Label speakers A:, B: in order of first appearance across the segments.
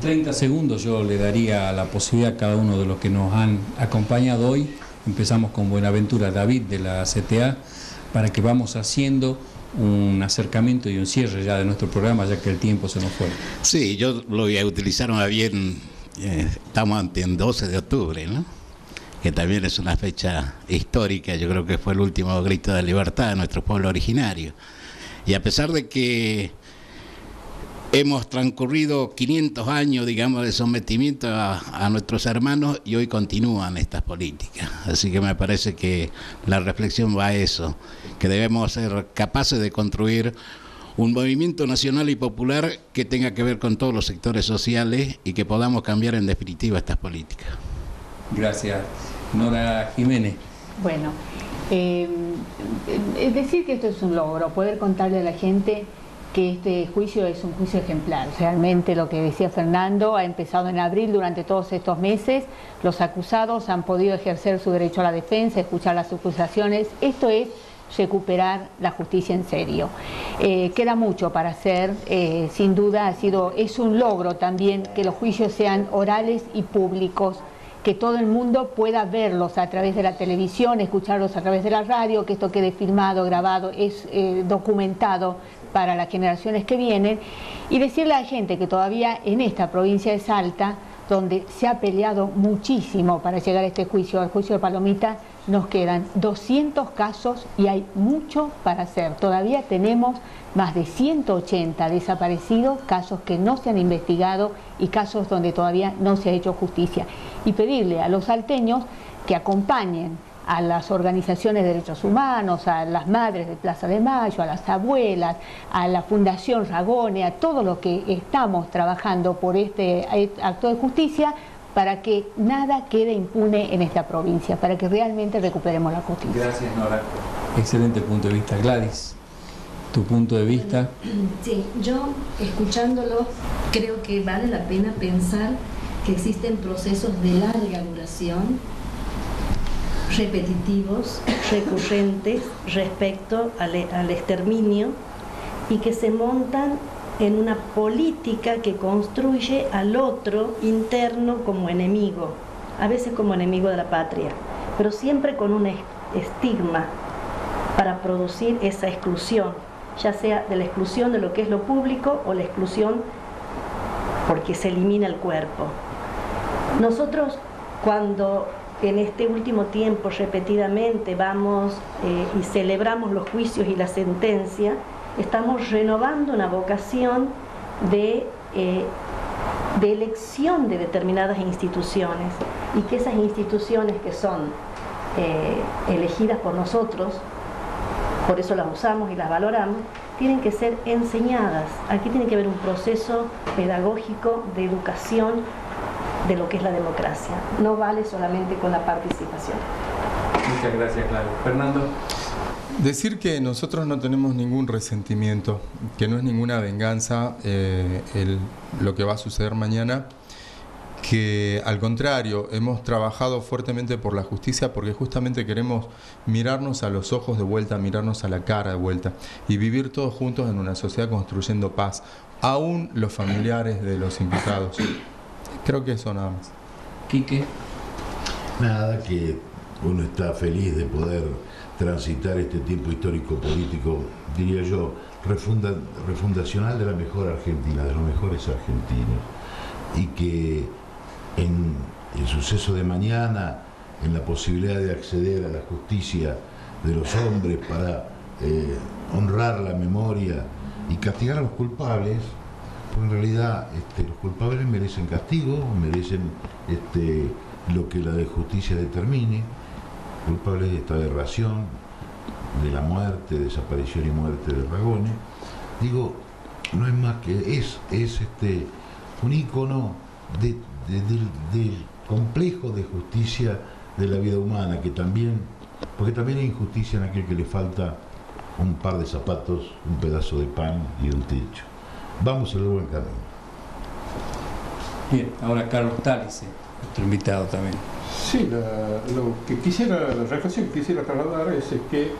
A: 30 segundos yo le daría la posibilidad a cada uno de los que nos han acompañado hoy. Empezamos con Buenaventura David de la CTA para que vamos haciendo un acercamiento y un cierre ya de nuestro programa, ya que el tiempo se nos fue.
B: Sí, yo lo voy a utilizar más bien, eh, estamos ante el 12 de octubre, ¿no? que también es una fecha histórica, yo creo que fue el último grito de libertad de nuestro pueblo originario. Y a pesar de que hemos transcurrido 500 años, digamos, de sometimiento a, nuestros hermanos y hoy continúan estas políticas. Así que me parece que la reflexión va a eso, que debemos ser capaces de construir un movimiento nacional y popular que tenga que ver con todos los sectores sociales y que podamos cambiar en definitiva estas políticas.
A: Gracias. Nora Jiménez.
C: Bueno, eh, es decir que esto es un logro, poder contarle a la gente que este juicio es un juicio ejemplar. Realmente lo que decía Fernando ha empezado en abril durante todos estos meses. Los acusados han podido ejercer su derecho a la defensa, escuchar las acusaciones. Esto es recuperar la justicia en serio. Eh, queda mucho para hacer, eh, sin duda ha sido, es un logro también que los juicios sean orales y públicos que todo el mundo pueda verlos a través de la televisión, escucharlos a través de la radio, que esto quede filmado, grabado, es eh, documentado para las generaciones que vienen y decirle a la gente que todavía en esta provincia de Salta, donde se ha peleado muchísimo para llegar a este juicio, al juicio de Palomita, nos quedan 200 casos y hay mucho para hacer. Todavía tenemos más de 180 desaparecidos, casos que no se han investigado y casos donde todavía no se ha hecho justicia. Y pedirle a los salteños que acompañen a las organizaciones de derechos humanos, a las madres de Plaza de Mayo, a las abuelas, a la Fundación Ragone, a todos los que estamos trabajando por este acto de justicia, para que nada quede impune en esta provincia, para que realmente recuperemos la justicia.
A: Gracias, Nora. Excelente punto de vista. Gladys, tu punto de vista.
D: Sí, yo escuchándolo creo que vale la pena pensar que existen procesos de larga duración repetitivos, recurrentes respecto al, al, exterminio y que se montan en una política que construye al otro interno como enemigo, a veces como enemigo de la patria, pero siempre con un estigma para producir esa exclusión, ya sea de la exclusión de lo que es lo público o la exclusión porque se elimina el cuerpo. Nosotros cuando en este último tiempo repetidamente vamos eh, y celebramos los juicios y la sentencia, estamos renovando una vocación de, eh, elección de determinadas instituciones y que esas instituciones que son eh, elegidas por nosotros, por eso las usamos y las valoramos, tienen que ser enseñadas. Aquí tiene que haber un proceso pedagógico de educación de lo que es la democracia. No vale solamente con la participación.
A: Muchas gracias, Claudio. Fernando.
E: Decir que nosotros no tenemos ningún resentimiento, que no es ninguna venganza eh, lo que va a suceder mañana, que al contrario, hemos trabajado fuertemente por la justicia porque justamente queremos mirarnos a los ojos de vuelta, mirarnos a la cara de vuelta y vivir todos juntos en una sociedad construyendo paz, aún los familiares de los imputados. Creo que eso nada más.
A: Quique.
F: Nada, que uno está feliz de poder transitar este tiempo histórico político, diría yo, refundacional de la mejor Argentina, de los mejores argentinos, y que en el suceso de mañana, en la posibilidad de acceder a la justicia de los hombres para eh, honrar la memoria y castigar a los culpables, en realidad este, los culpables merecen castigo, merecen este, lo que la de justicia determine, culpables de esta aberración, de la muerte, desaparición y muerte de Ragone. Digo, no es más que es, es este, un ícono del complejo de justicia de la vida humana, que también, porque también hay injusticia en aquel que le falta un par de zapatos, un pedazo de pan y un techo vamos en el buen camino.
A: Bien, ahora Carlos Talice, nuestro invitado también.
G: Sí, lo que quisiera, la reflexión que quisiera trasladar es, que,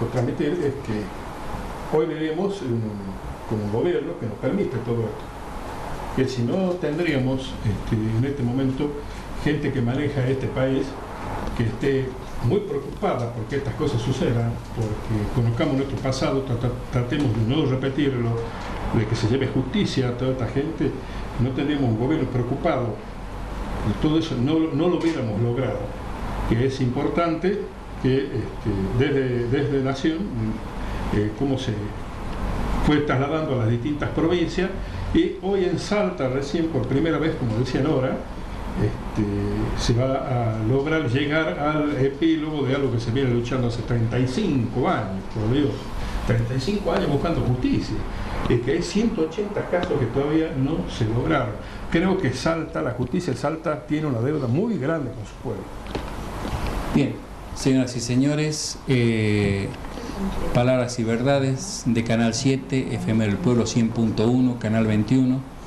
G: o transmitir, es que hoy vivimos con un gobierno que nos permite todo esto. que si no tendríamos este, en este momento gente que maneja este país que esté muy preocupada porque estas cosas sucedan, porque conozcamos nuestro pasado, tratemos de no repetirlo, de que se lleve justicia a toda esta gente, no tendríamos un gobierno preocupado, y todo eso no, lo hubiéramos logrado, que es importante que este, desde, desde Nación, eh, cómo se fue trasladando a las distintas provincias, y hoy en Salta, recién por primera vez, como decía Nora, este, se va a lograr llegar al epílogo de algo que se viene luchando hace 35 años, por Dios, 35 años buscando justicia, es que hay 180 casos que todavía no se lograron. Creo que Salta, la justicia de Salta tiene una deuda muy grande con su pueblo.
A: Bien, señoras y señores, eh, Palabras y Verdades de Canal 7, FM del Pueblo 100.1, Canal 21